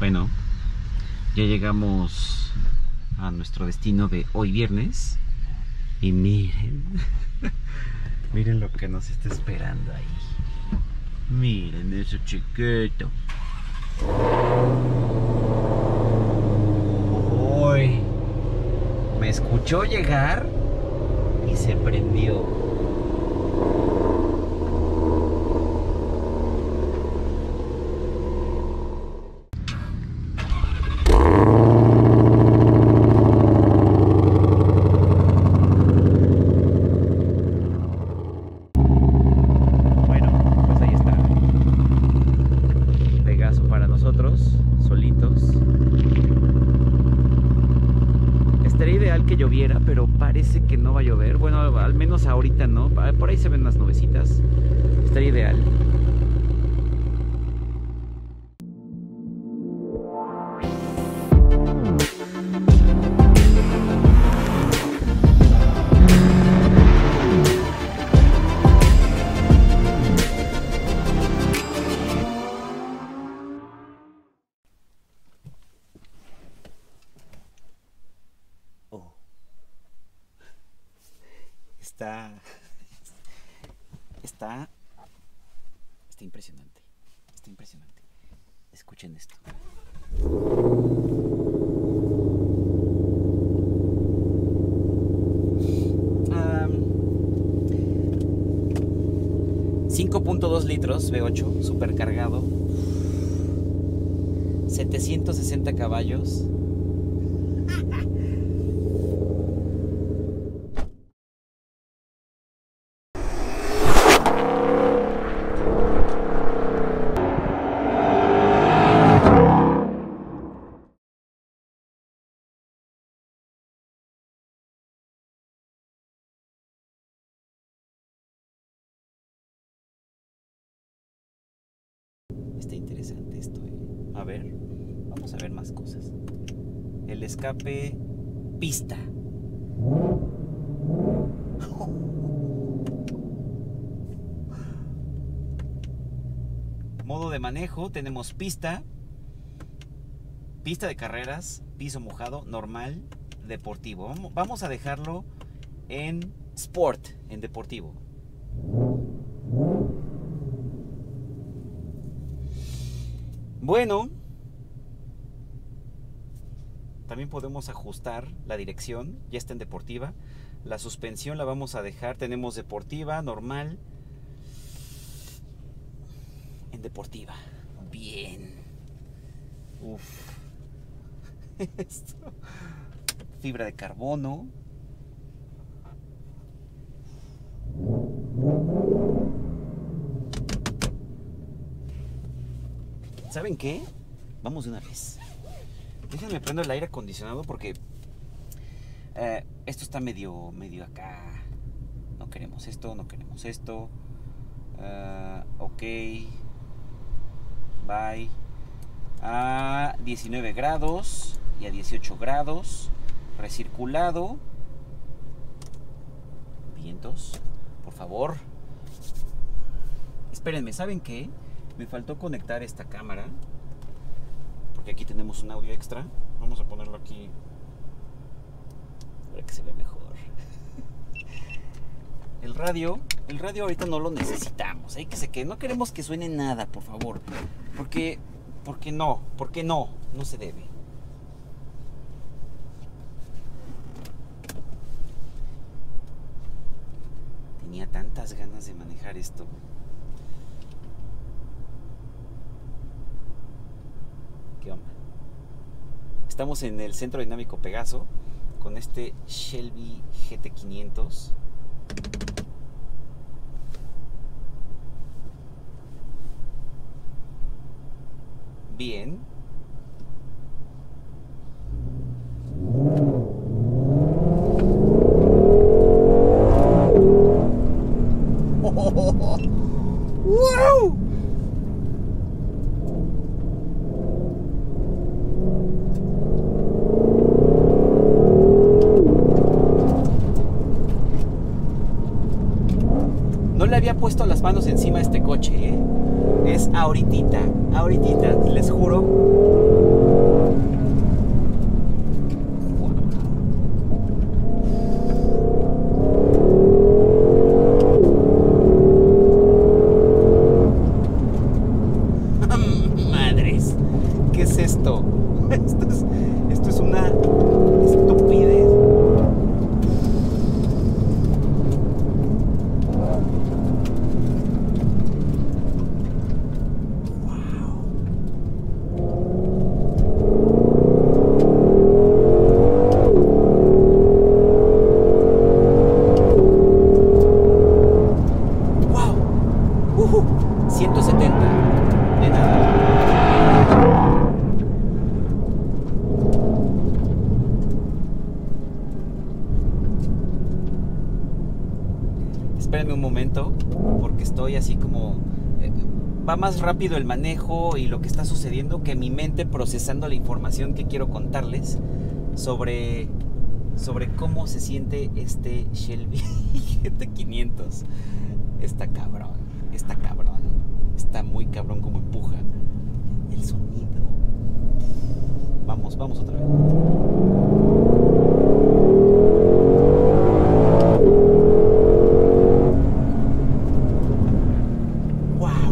Bueno, ya llegamos a nuestro destino de hoy viernes. Y miren, miren lo que nos está esperando ahí. Miren eso chiquito. Me escuchó llegar y se prendió. Escuchen esto. Am, 5.2 litros V8 supercargado 760 caballos interesante esto. eh. A ver, vamos a ver más cosas. El escape pista. Modo de manejo, tenemos pista, pista de carreras, piso mojado, normal, deportivo. Vamos- a dejarlo en sport, en deportivo. Bueno, también podemos ajustar la dirección, ya está en deportiva. La suspensión la vamos a dejar, tenemos deportiva, normal. En deportiva. Bien. Uf. Esto. Fibra de carbono. ¿Saben qué? Vamos de una vez. Déjenme prender el aire acondicionado porque eh, esto está medio, medio acá. No queremos esto, no queremos esto. Ah, ok. Bye. A 19 grados y a 18 grados. Recirculado. Vientos, por favor. Espérenme, ¿saben qué? Me faltó conectar esta cámara. Porque aquí tenemos un audio extra. Vamos a ponerlo aquí. Para que se vea mejor. El radio. El radio ahorita no lo necesitamos. Hay que se quede. No queremos que suene nada, por favor. Porque. Porque no. Porque no. No se debe. Tenía tantas ganas de manejar esto. ¿Qué onda? Estamos en el Centro Dinámico Pegaso con este Shelby GT500. Bien. ¿Eh? Es ahoritita, ahoritita, les juro. esto? Esto es, esto es una estupidez. ¡Wow! ¡Ujú! 170. De nada. Espérenme un momento, porque estoy así como... eh, Va más rápido el manejo y lo que está sucediendo que mi mente procesando la información que quiero contarles sobre, sobre cómo se siente este Shelby GT500. Está cabrón, está cabrón, está muy cabrón como empuja. El sonido. Vamos, vamos otra vez. Wow.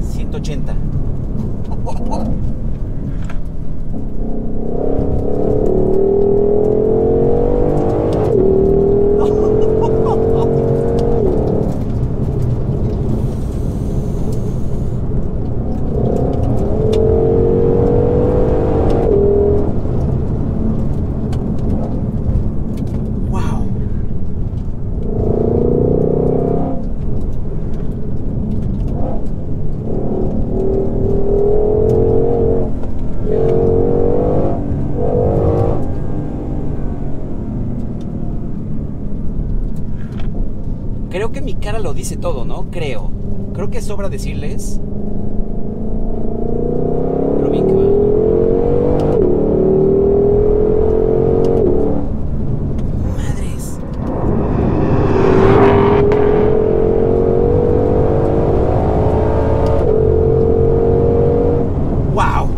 ¿180? Wow. Creo que mi cara lo dice todo, ¿no? Creo. Creo que sobra decirles. Pero bien que va. Madres. ¡Wow!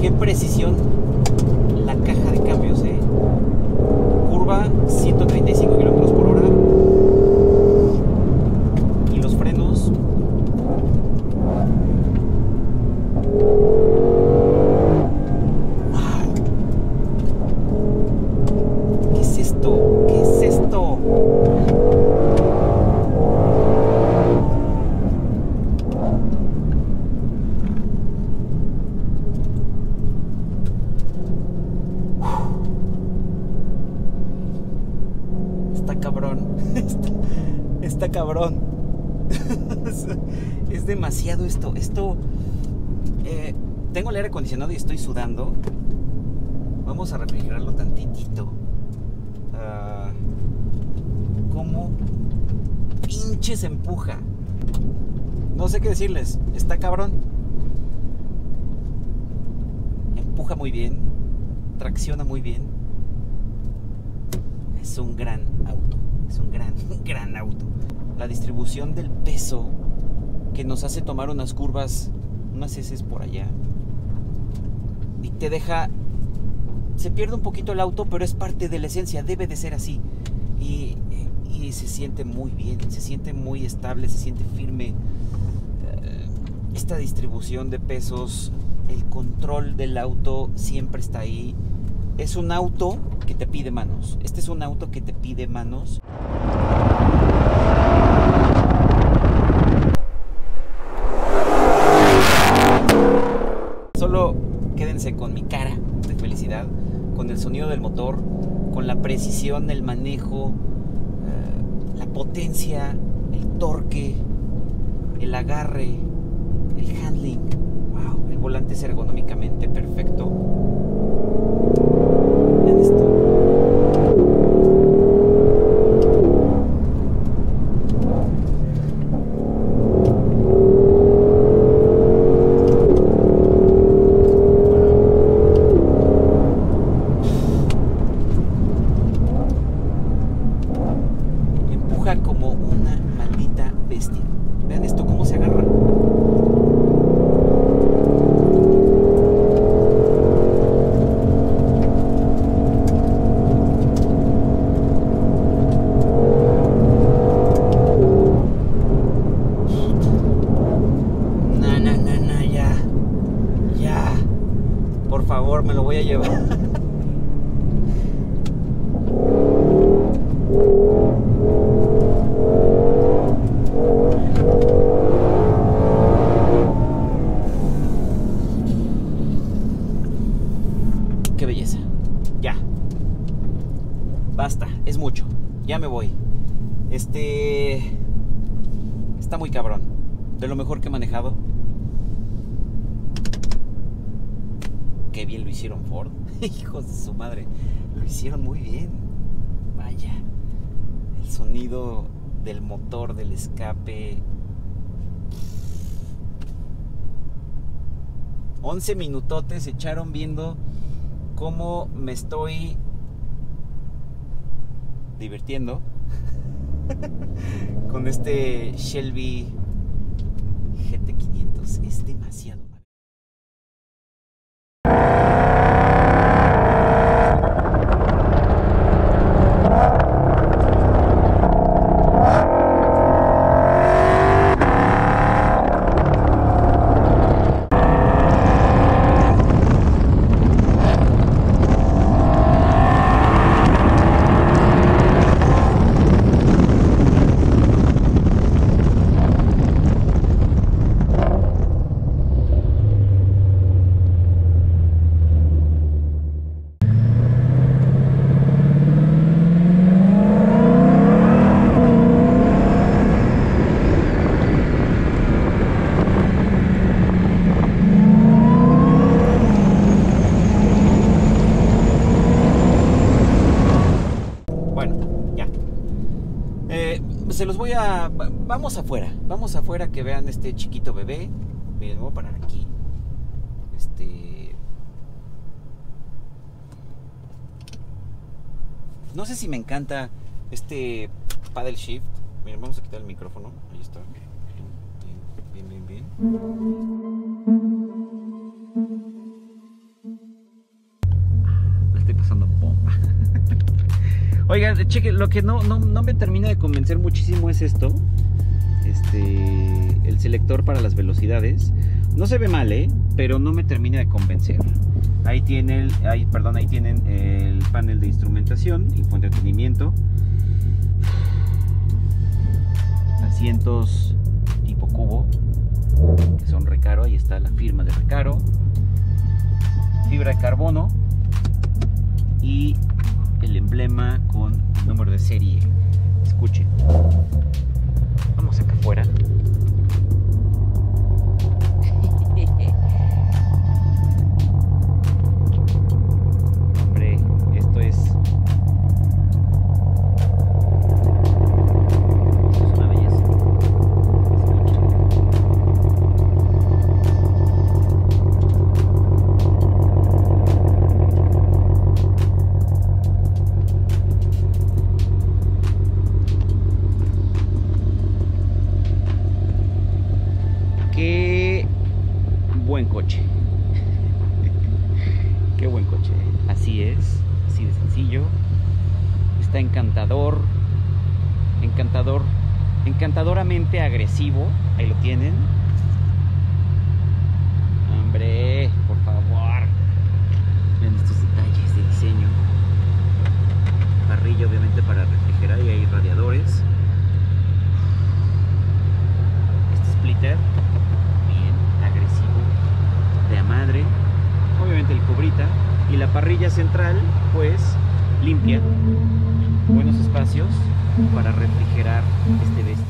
Qué precisión la caja de cambios, ¿eh? Curva 135 kilómetros por hora. Y los frenos. ¡Wow! ¿Qué es esto? ¿Qué es esto? Está cabrón. Está, cabrón. es, demasiado esto. Esto. eh, tengo el aire acondicionado y estoy sudando. Vamos a refrigerarlo tantitito. Ah, ¿Cómo pinches empuja? No sé qué decirles. Está cabrón. Empuja muy bien. Tracciona muy bien. Un gran auto. Es un gran, gran auto. La distribución del peso que nos hace tomar unas curvas, unas heces por allá. Y te deja. Se pierde un poquito el auto, pero es parte de la esencia. Debe de ser así. Y, y se siente muy bien. Se siente muy estable. Se siente firme. Eh, Esta distribución de pesos. El control del auto siempre está ahí. Es un auto que te pide manos. Este es un auto que te pide manos. Solo quédense con mi cara de felicidad, con el sonido del motor, con la precisión, el manejo, eh, la potencia, el torque, el agarre, el handling. Wow, el volante es ergonómicamente perfecto. Esto. empuja como una maldita bestia. Vean esto, cómo se agarra. No, no, no, no, ya. Ya. Por favor, me lo voy a llevar. Qué belleza. Ya. Basta, es mucho. Ya me voy. Este... Está muy cabrón. De lo mejor que he manejado. Qué bien lo hicieron Ford. Hijos de su madre. Lo hicieron muy bien. Vaya. El sonido del motor, del escape. 11 minutotes echaron viendo cómo me estoy divirtiendo con este Shelby GT500. Es demasiado. Bueno, ya. Eh, se los voy a... va- Vamos afuera. Vamos afuera que vean este chiquito bebé. Miren, me voy a parar aquí. Este... No sé si me encanta este paddle shift. Miren, vamos a quitar el micrófono. Ahí está. Bien, bien, bien, bien. Oigan, cheque, lo que no, no, no me termina de convencer muchísimo es esto. Este, el selector para las velocidades. No se ve mal, ¿eh? Pero no me termina de convencer. Ahí tiene ahí, perdón, ahí tienen el panel de instrumentación, infoentretenimiento. Asientos tipo cubo, que son Recaro, ahí está la firma de Recaro. Fibra de carbono y el emblema con número de serie. Escuchen. Vamos acá afuera. Encantador. Encantadoramente agresivo. Ahí lo tienen. Hombre, por favor. Vean estos detalles de diseño. Parrilla obviamente para refrigerar y hay radiadores. Este splitter bien agresivo de a madre obviamente el cobrita y la parrilla central pues limpia buenos espacios para refrigerar este bestia